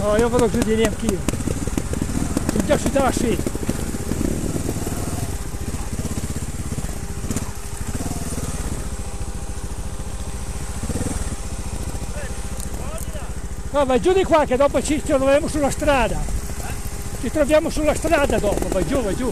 No, io vado giù di lì anch'io. Sono già uscita la scia. No, vai giù di qua che dopo ci troveremo sulla strada. Ci troviamo sulla strada dopo, vai giù, vai giù.